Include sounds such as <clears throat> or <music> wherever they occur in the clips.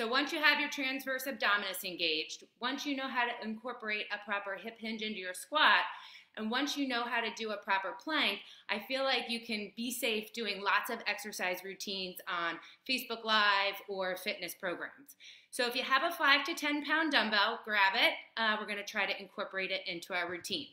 So once you have your transverse abdominis engaged, once you know how to incorporate a proper hip hinge into your squat, and once you know how to do a proper plank, I feel like you can be safe doing lots of exercise routines on Facebook Live or fitness programs. So if you have a five to 10 pound dumbbell, grab it. Uh, we're gonna try to incorporate it into our routine.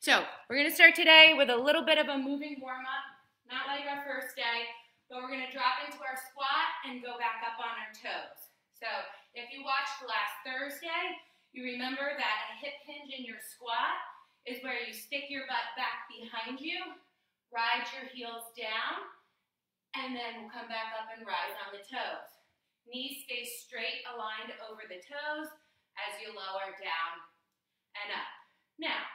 So we're gonna start today with a little bit of a moving warm up, not like our first day, but we're gonna drop into our squat and go back up on our toes. So if you watched last Thursday, you remember that a hip hinge in your squat is where you stick your butt back behind you, ride your heels down, and then we'll come back up and rise on the toes. Knees stay straight, aligned over the toes as you lower down and up. Now,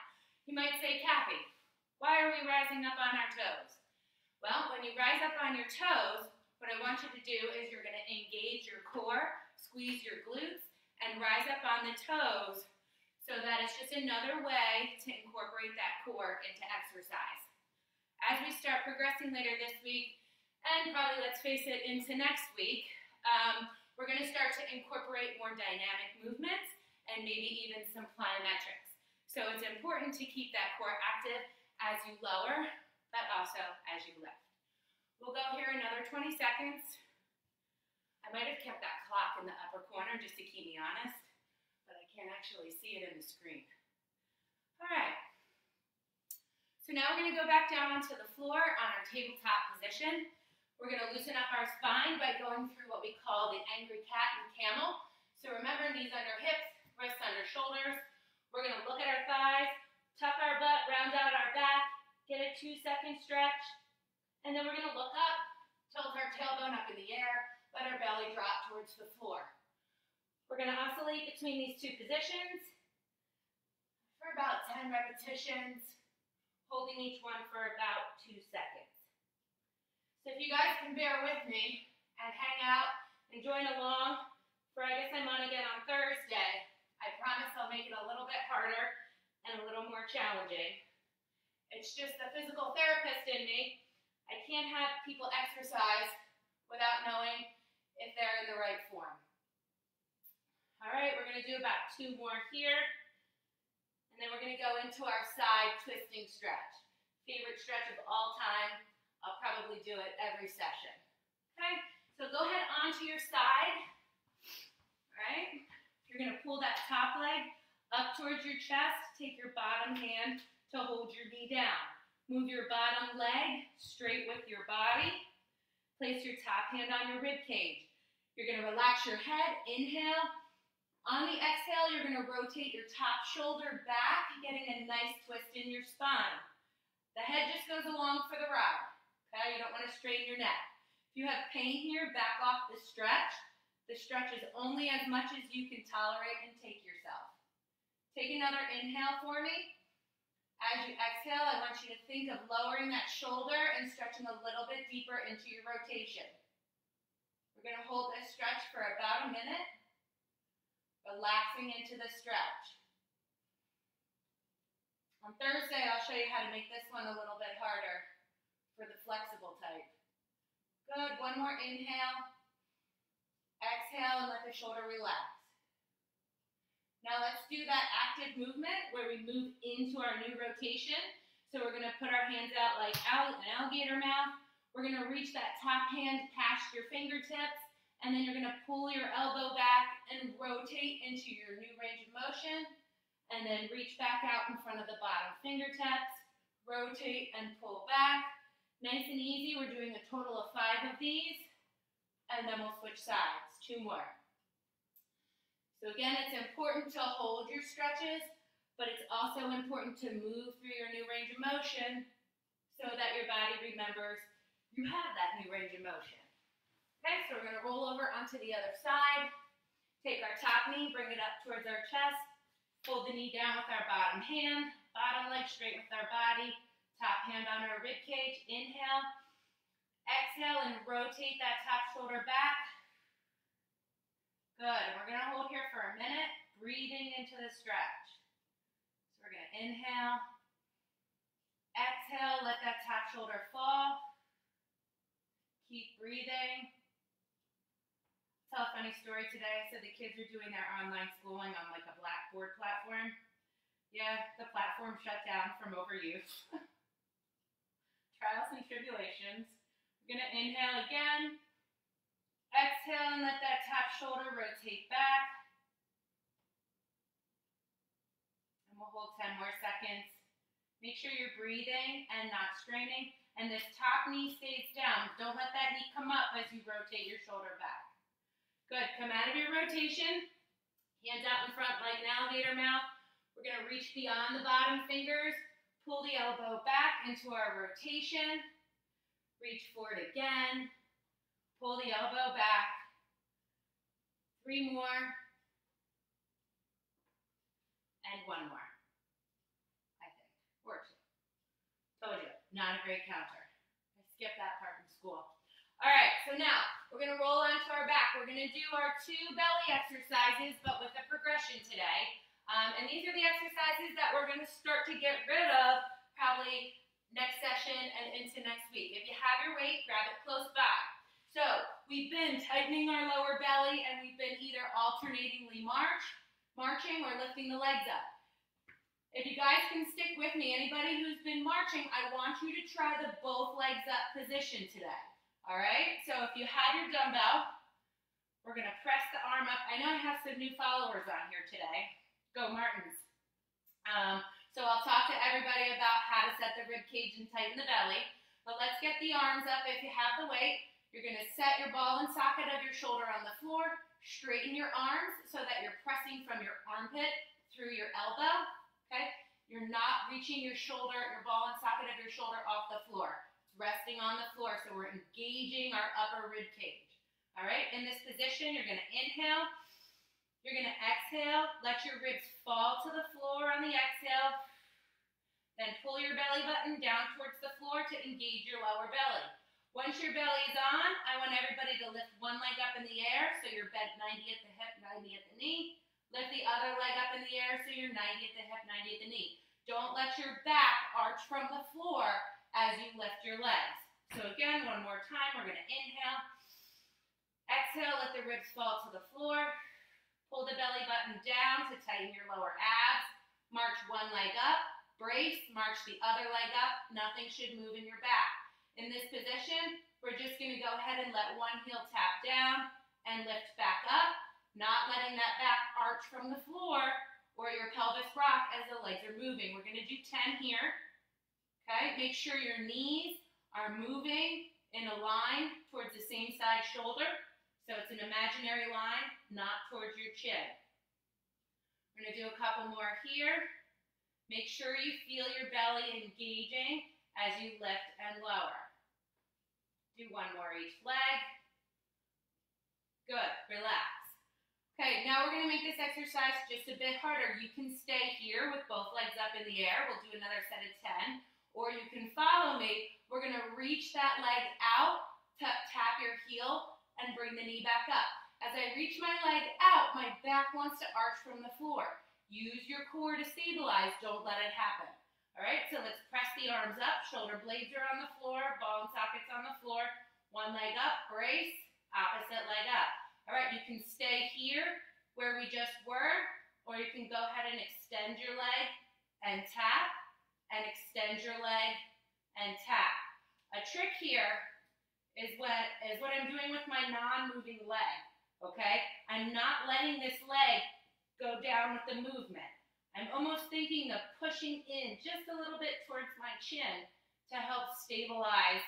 you might say, Kathy, why are we rising up on our toes? Well, when you rise up on your toes, what I want you to do is you're going to engage your core, squeeze your glutes, and rise up on the toes so that it's just another way to incorporate that core into exercise. As we start progressing later this week, and probably let's face it, into next week, um, we're going to start to incorporate more dynamic movements and maybe even some plyometrics. So it's important to keep that core active as you lower, but also as you lift. We'll go here another 20 seconds. I might have kept that clock in the upper corner just to keep me honest but I can't actually see it in the screen. All right. So now we're going to go back down onto the floor on our tabletop position. We're going to loosen up our spine by going through what we call the angry cat and camel. So remember, knees under hips, wrists under shoulders. We're going to look at our thighs, tuck our butt, round out our back, get a two second stretch, and then we're going to look up, tilt our tailbone up in the air, let our belly drop towards the floor. We're going to oscillate between these two positions for about 10 repetitions, holding each one for about two seconds. So if you guys can bear with me and hang out and join along for I guess I'm on again on Thursday, I promise I'll make it a little bit harder and a little more challenging. It's just the physical therapist in me. I can't have people exercise without knowing if they're in the right form. All right, we're going to do about two more here. And then we're going to go into our side twisting stretch. Favorite stretch of all time. I'll probably do it every session. Okay, so go ahead onto your side. All right, you're going to pull that top leg up towards your chest. Take your bottom hand to hold your knee down. Move your bottom leg straight with your body. Place your top hand on your rib cage. You're going to relax your head. Inhale. On the exhale, you're going to rotate your top shoulder back, getting a nice twist in your spine. The head just goes along for the ride. Okay, you don't want to strain your neck. If you have pain here, back off the stretch. The stretch is only as much as you can tolerate and take yourself. Take another inhale for me. As you exhale, I want you to think of lowering that shoulder and stretching a little bit deeper into your rotation. We're going to hold this stretch for about a minute relaxing into the stretch. On Thursday, I'll show you how to make this one a little bit harder for the flexible type. Good, one more inhale. Exhale and let the shoulder relax. Now let's do that active movement where we move into our new rotation. So we're gonna put our hands out like out, an alligator mouth. We're gonna reach that top hand past your fingertips and then you're going to pull your elbow back and rotate into your new range of motion. And then reach back out in front of the bottom fingertips. Rotate and pull back. Nice and easy. We're doing a total of five of these. And then we'll switch sides. Two more. So again, it's important to hold your stretches, but it's also important to move through your new range of motion so that your body remembers you have that new range of motion. Okay, so we're going to roll over onto the other side. Take our top knee, bring it up towards our chest. Hold the knee down with our bottom hand. Bottom leg straight with our body. Top hand on our rib cage. Inhale. Exhale and rotate that top shoulder back. Good. We're going to hold here for a minute, breathing into the stretch. So we're going to inhale. Exhale, let that top shoulder fall. Keep breathing. tell a funny story today. So the kids are doing their online schooling on like a Blackboard platform. Yeah, the platform shut down from overuse. <laughs> Trials and tribulations. We're gonna inhale again. Exhale and let that top shoulder rotate back. And we'll hold 10 more seconds. Make sure you're breathing and not straining. And this top knee stays down. Don't let that knee come up as you rotate your shoulder back. Good, come out of your rotation. Hands out in front like an alligator mouth. We're gonna reach beyond the bottom fingers. Pull the elbow back into our rotation. Reach forward again. Pull the elbow back. Three more. And one more. I think. Or two. Told you, not a great counter. I skipped that part in school. All right, so now we're gonna roll onto our back. We're gonna do our two belly exercises, but with a progression today. Um, and these are the exercises that we're gonna start to get rid of probably next session and into next week. If you have your weight, grab it close by. So we've been tightening our lower belly and we've been either alternatingly march, marching or lifting the legs up. If you guys can stick with me, anybody who's been marching, I want you to try the both legs up position today. All right? So if you have your dumbbell, we're going to press the arm up. I know I have some new followers on here today. Go Martins. Um, so I'll talk to everybody about how to set the rib cage and tighten the belly. But let's get the arms up if you have the weight. You're going to set your ball and socket of your shoulder on the floor, straighten your arms so that you're pressing from your armpit through your elbow, okay? You're not reaching your shoulder, your ball and socket of your shoulder off the floor. It's resting on the floor, so we're engaging our upper rib cage. All right, in this position, you're gonna inhale, you're gonna exhale, let your ribs fall to the floor on the exhale, then pull your belly button down towards the floor to engage your lower belly. Once your belly is on, I want everybody to lift one leg up in the air, so you're bent 90 at the hip, 90 at the knee. Lift the other leg up in the air, so you're 90 at the hip, 90 at the knee. Don't let your back arch from the floor as you lift your legs. So again, one more time, we're gonna inhale. Exhale, let the ribs fall to the floor. Pull the belly button down to tighten your lower abs. March one leg up, brace, march the other leg up. Nothing should move in your back. In this position, we're just to go ahead and let one heel tap down and lift back up, not letting that back arch from the floor or your pelvis rock as the legs are moving. We're going to do 10 here. Okay, make sure your knees are moving in a line towards the same side shoulder. So it's an imaginary line, not towards your chin. We're going to do a couple more here. Make sure you feel your belly engaging as you lift and lower. Do one more each leg. Good, relax. Okay, now we're gonna make this exercise just a bit harder. You can stay here with both legs up in the air. We'll do another set of 10. Or you can follow me. We're gonna reach that leg out, tap your heel, and bring the knee back up. As I reach my leg out, my back wants to arch from the floor. Use your core to stabilize, don't let it happen. All right, so let's press the arms up. Shoulder blades are on the floor, ball and sockets on the floor. One leg up, brace, opposite leg up. All right, you can stay here where we just were, or you can go ahead and extend your leg and tap, and extend your leg and tap. A trick here is what, is what I'm doing with my non-moving leg, okay? I'm not letting this leg go down with the movement. I'm almost thinking of pushing in just a little bit towards my chin to help stabilize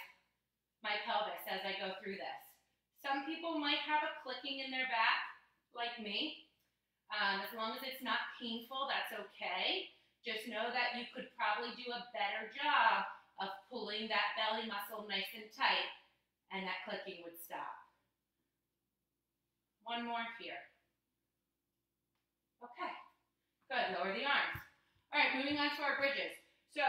my pelvis as I go through this. Some people might have a clicking in their back, like me. Um, as long as it's not painful, that's okay. Just know that you could probably do a better job of pulling that belly muscle nice and tight, and that clicking would stop. One more here. Okay. Good, lower the arms. All right, moving on to our bridges. So,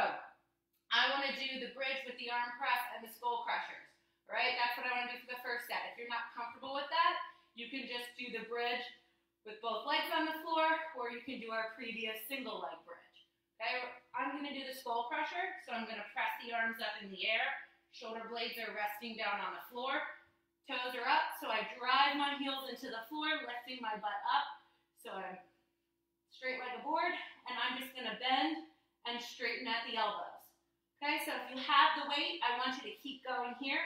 I want to do the bridge with the arm press and the skull crushers, right? That's what I want to do for the first set. If you're not comfortable with that, you can just do the bridge with both legs on the floor, or you can do our previous single leg bridge. Okay, I'm going to do the skull crusher, so I'm going to press the arms up in the air. Shoulder blades are resting down on the floor. Toes are up, so I drive my heels into the floor, lifting my butt up. So I'm straight like a board, and I'm just gonna bend and straighten at the elbows. Okay, so if you have the weight, I want you to keep going here.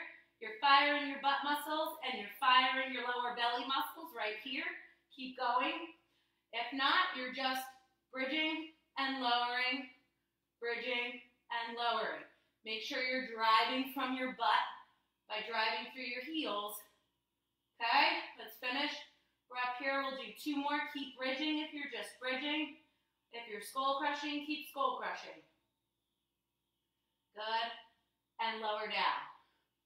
You're firing your butt muscles and you're firing your lower belly muscles right here. Keep going. If not, you're just bridging and lowering, bridging and lowering. Make sure you're driving from your butt by driving through your heels. Okay, let's finish. We're up here, we'll do two more. Keep bridging if you're just bridging. If you're skull crushing, keep skull crushing. Good. And lower down.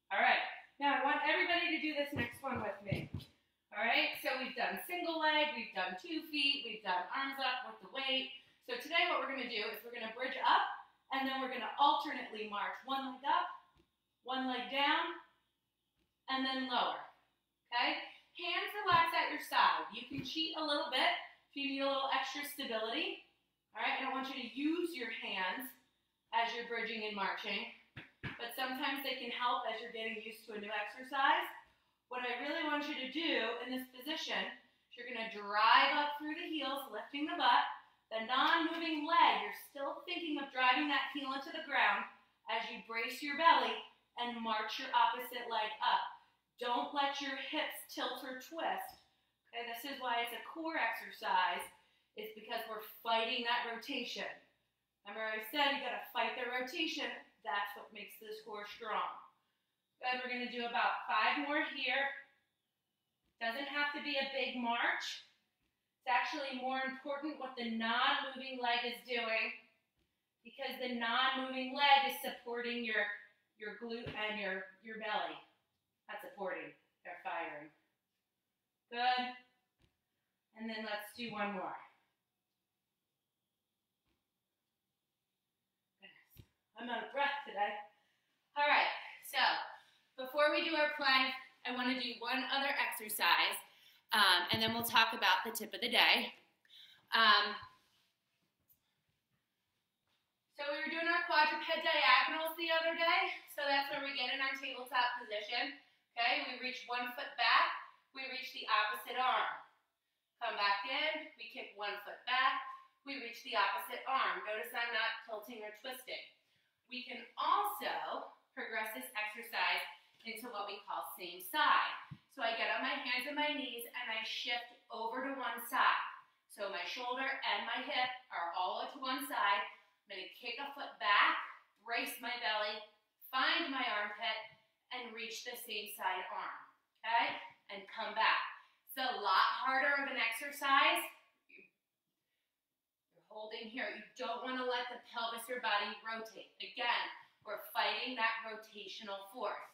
All right. Now I want everybody to do this next one with me. All right, so we've done single leg, we've done two feet, we've done arms up with the weight. So today what we're gonna do is we're gonna bridge up and then we're gonna alternately march one leg up, one leg down, and then lower, okay? Hands relax at your side. You can cheat a little bit if you need a little extra stability. All right, I don't want you to use your hands as you're bridging and marching, sometimes they can help as you're getting used to a new exercise. What I really want you to do in this position is you're going to drive up through the heels, lifting the butt. The non-moving leg, you're still thinking of driving that heel into the ground as you brace your belly and march your opposite leg up. Don't let your hips tilt or twist. Okay, this is why it's a core exercise. It's because we're fighting that rotation. Remember I said you gotta fight the rotation. That's what makes this core strong. Good, we're gonna do about five more here. Doesn't have to be a big march. It's actually more important what the non-moving leg is doing because the non-moving leg is supporting your, your glute and your, your belly. That's supporting, they're firing. Good. And then let's do one more. I'm out of breath today. All right, so before we do our plank, I want to do one other exercise um, and then we'll talk about the tip of the day. Um, so we were doing our quadruped diagonals the other day. So that's where we get in our tabletop position. Okay, we reach one foot back, we reach the opposite arm. Come back in, we kick one foot back, we reach the opposite arm. Notice I'm not tilting or twisting. We can also progress this exercise into what we call same side. So I get on my hands and my knees and I shift over to one side. So my shoulder and my hip are all to one side. I'm gonna kick a foot back, brace my belly, find my armpit, and reach the same side arm, okay? And come back. It's a lot harder of an exercise. You're holding here. You don't wanna let the pelvis or body rotate. Again, we're fighting that rotational force.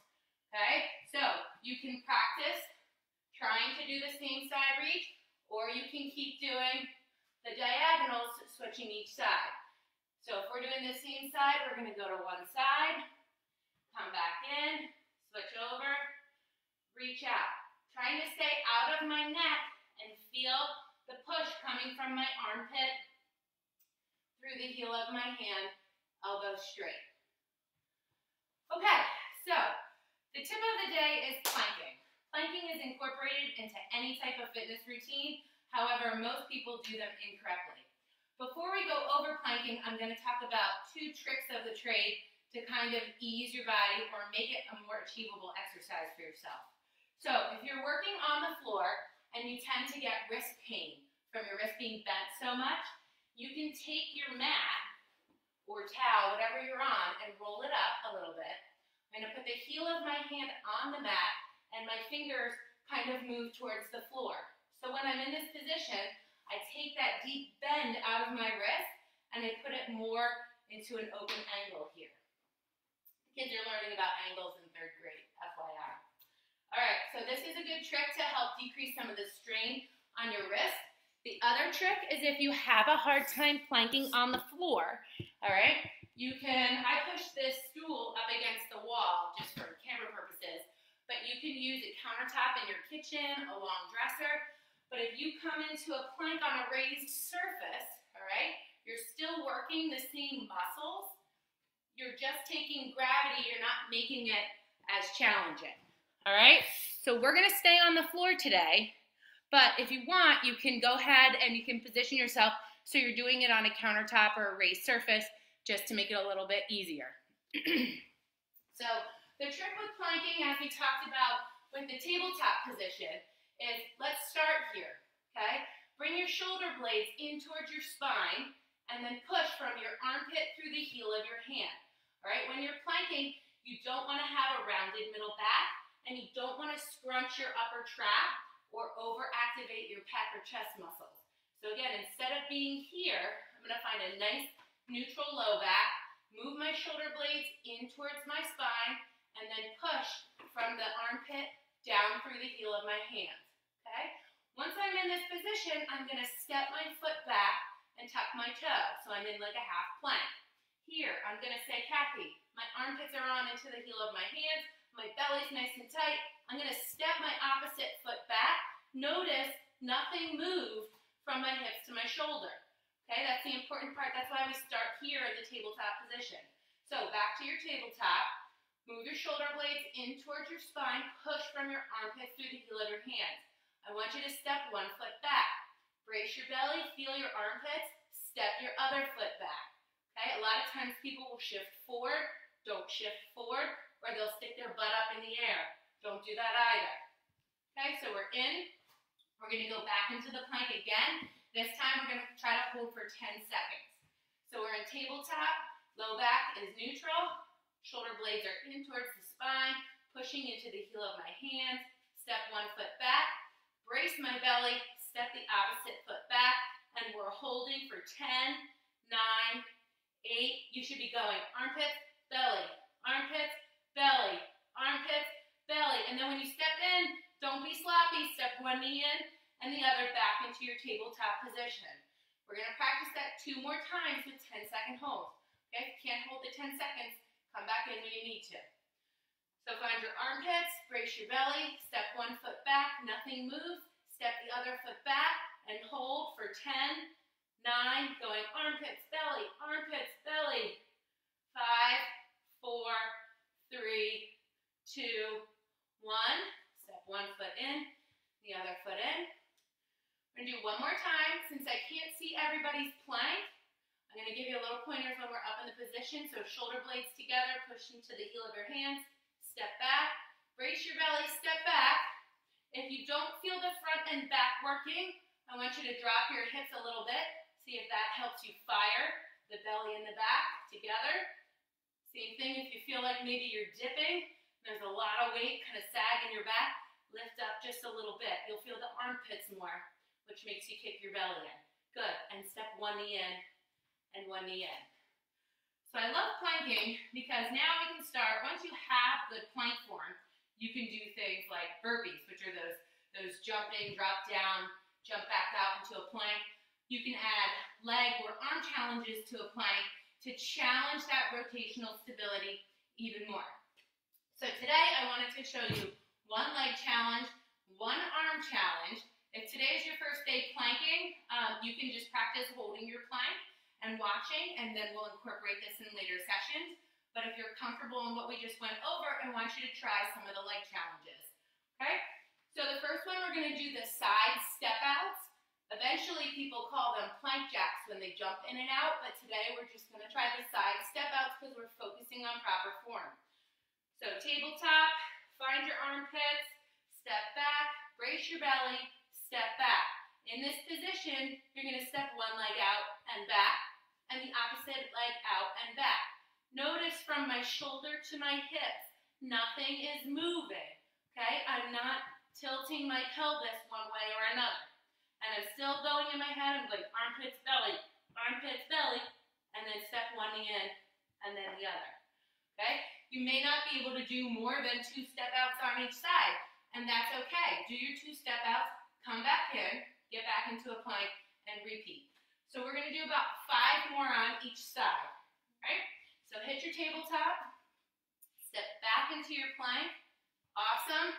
Okay, so you can practice trying to do the same side reach, or you can keep doing the diagonals, switching each side. So if we're doing the same side, we're gonna go to one side, come back in, switch over, reach out. Trying to stay out of my neck and feel the push coming from my armpit through the heel of my hand, elbow straight. Okay, so the tip of the day is planking. Planking is incorporated into any type of fitness routine. However, most people do them incorrectly. Before we go over planking, I'm going to talk about two tricks of the trade to kind of ease your body or make it a more achievable exercise for yourself. So if you're working on the floor and you tend to get wrist pain from your wrist being bent so much, you can take your mat or towel, whatever you're on, and roll it up a little bit I'm going to put the heel of my hand on the mat and my fingers kind of move towards the floor. So when I'm in this position, I take that deep bend out of my wrist and I put it more into an open angle here. Kids are learning about angles in third grade, FYI. All right, so this is a good trick to help decrease some of the strain on your wrist. The other trick is if you have a hard time planking on the floor, all right, you can, I push this stool up against the wall just for camera purposes, but you can use a countertop in your kitchen, a long dresser, but if you come into a plank on a raised surface, all right, you're still working the same muscles, you're just taking gravity, you're not making it as challenging, All right, so we're gonna stay on the floor today, but if you want, you can go ahead and you can position yourself so you're doing it on a countertop or a raised surface just to make it a little bit easier. <clears throat> so the trick with planking, as we talked about with the tabletop position, is let's start here, okay? Bring your shoulder blades in towards your spine and then push from your armpit through the heel of your hand. All right, when you're planking, you don't want to have a rounded middle back and you don't want to scrunch your upper trap or overactivate your pec or chest muscles. So again, instead of being here, I'm going to find a nice neutral low back, move my shoulder blades in towards my spine, and then push from the armpit down through the heel of my hand, okay? Once I'm in this position, I'm gonna step my foot back and tuck my toe, so I'm in like a half plank. Here, I'm gonna say, Kathy, my armpits are on into the heel of my hands, my belly's nice and tight. I'm gonna step my opposite foot back. Notice nothing moved from my hips to my shoulder. Okay, that's the important part. That's why we start here in the tabletop position. So back to your tabletop. Move your shoulder blades in towards your spine. Push from your armpits through the heel of your hands. I want you to step one foot back. Brace your belly, feel your armpits, step your other foot back. Okay, a lot of times people will shift forward. Don't shift forward, or they'll stick their butt up in the air. Don't do that either. Okay, so we're in. We're going to go back into the plank again. This time we're going to try to hold for 10 seconds. So we're in tabletop, low back is neutral, shoulder blades are in towards the spine, pushing into the heel of my hands, step one foot back, brace my belly, step the opposite foot back, and we're holding for 10, 9, 8, you should be going armpits, belly, armpits, belly, armpits, belly. And then when you step in, don't be sloppy. Step one knee in and the other back into your tabletop position. We're going to practice that two more times with 10 second holds. Okay, if you can't hold the 10 seconds, come back in when you need to. So find your armpits, brace your belly, step one foot back, nothing moves, step the other foot back, and hold for 10, 9, going armpits, belly, armpits, belly, 5, 4, 3, 2, 1 one foot in, the other foot in. We're gonna do one more time. Since I can't see everybody's plank, I'm gonna give you a little pointers when we're up in the position. So shoulder blades together, push into the heel of your hands, step back, brace your belly, step back. If you don't feel the front and back working, I want you to drop your hips a little bit. See if that helps you fire the belly and the back together. Same thing if you feel like maybe you're dipping, there's a lot of weight kind of sag in your back. Lift up just a little bit. You'll feel the armpits more, which makes you kick your belly in. Good. And step one knee in and one knee in. So I love planking because now we can start, once you have the plank form, you can do things like burpees, which are those, those jumping, drop down, jump back out into a plank. You can add leg or arm challenges to a plank to challenge that rotational stability even more. So today I wanted to show you one leg challenge, one arm challenge. If today is your first day planking, um, you can just practice holding your plank and watching, and then we'll incorporate this in later sessions. But if you're comfortable in what we just went over, I want you to try some of the leg challenges. Okay? So the first one, we're going to do the side step outs. Eventually, people call them plank jacks when they jump in and out, but today we're just going to try the side step outs because we're focusing on proper form. So tabletop, Find your armpits, step back, brace your belly, step back. In this position, you're going to step one leg out and back, and the opposite leg out and back. Notice from my shoulder to my hips, nothing is moving, okay? I'm not tilting my pelvis one way or another. And I'm still going in my head, I'm going armpits, belly, armpits, belly, and then step one knee in, and then the other, okay? You may not be able to do more than two step outs on each side, and that's okay. Do your two step outs, come back in, get back into a plank, and repeat. So we're going to do about five more on each side. Right? So hit your tabletop, step back into your plank. Awesome.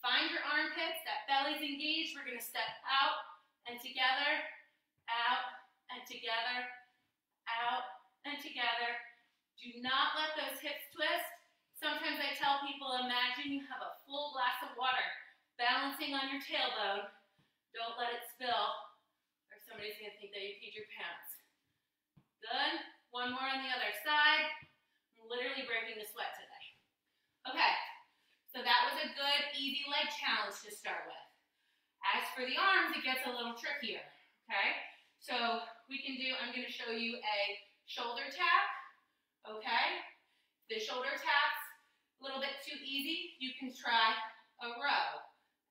Find your armpits, that belly's engaged. We're going to step out and together, out and together, out and together. Do not let those hips twist. Sometimes I tell people, imagine you have a full glass of water balancing on your tailbone. Don't let it spill or somebody's gonna think that you peed your pants. Good, one more on the other side. I'm literally breaking the sweat today. Okay, so that was a good, easy leg challenge to start with. As for the arms, it gets a little trickier, okay? So we can do, I'm gonna show you a shoulder tap, okay? The shoulder tap's a little bit too easy. You can try a row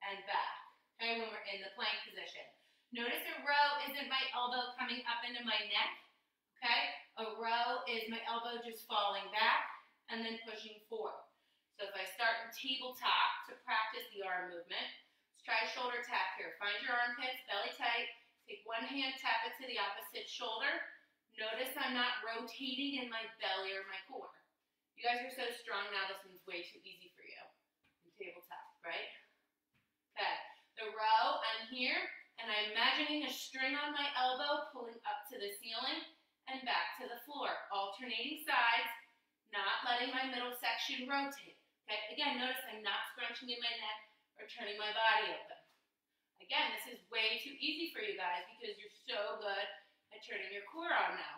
and back, okay, when we're in the plank position. Notice a row isn't my elbow coming up into my neck, okay? A row is my elbow just falling back and then pushing forward. So if I start tabletop to practice the arm movement, let's try a shoulder tap here. Find your armpits, belly tight. Take one hand, tap it to the opposite shoulder. Notice I'm not rotating in my belly or my core. You guys are so strong now, this one's way too easy for you. In tabletop, right? Okay, the row, I'm here, and I'm imagining a string on my elbow pulling up to the ceiling and back to the floor. Alternating sides, not letting my middle section rotate. Okay, again, notice I'm not scrunching in my neck or turning my body open. Again, this is way too easy for you guys because you're so good at turning your core on now.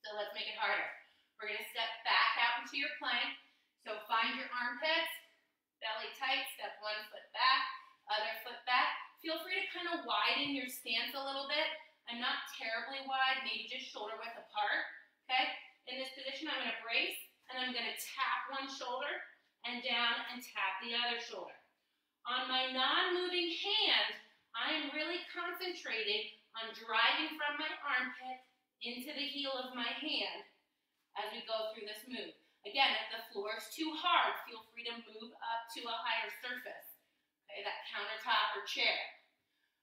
So let's make it harder. We're gonna step back out into your plank. So find your armpits, belly tight, step one foot back, other foot back. Feel free to kind of widen your stance a little bit. I'm not terribly wide, maybe just shoulder width apart, okay? In this position, I'm gonna brace, and I'm gonna tap one shoulder, and down, and tap the other shoulder. On my non-moving hand, I am really concentrating on driving from my armpit into the heel of my hand as we go through this move. Again, if the floor is too hard, feel free to move up to a higher surface. Okay, that countertop or chair.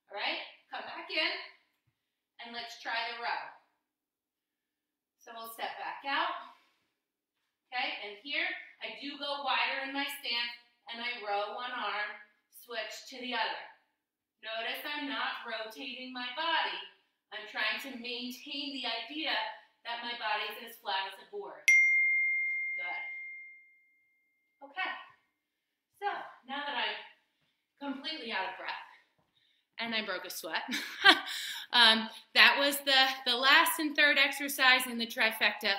All right, come back in, and let's try the row. So we'll step back out. Okay, and here, I do go wider in my stance, and I row one arm, switch to the other. Notice I'm not rotating my body. I'm trying to maintain the idea that my body is as flat as a board. Good. Okay. So, now that I'm completely out of breath and I broke a sweat, <laughs> um, that was the, the last and third exercise in the trifecta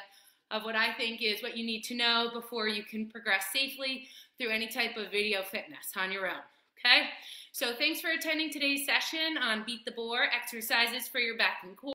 of what I think is what you need to know before you can progress safely through any type of video fitness on your own. Okay? So thanks for attending today's session on Beat the Bore exercises for your back and core.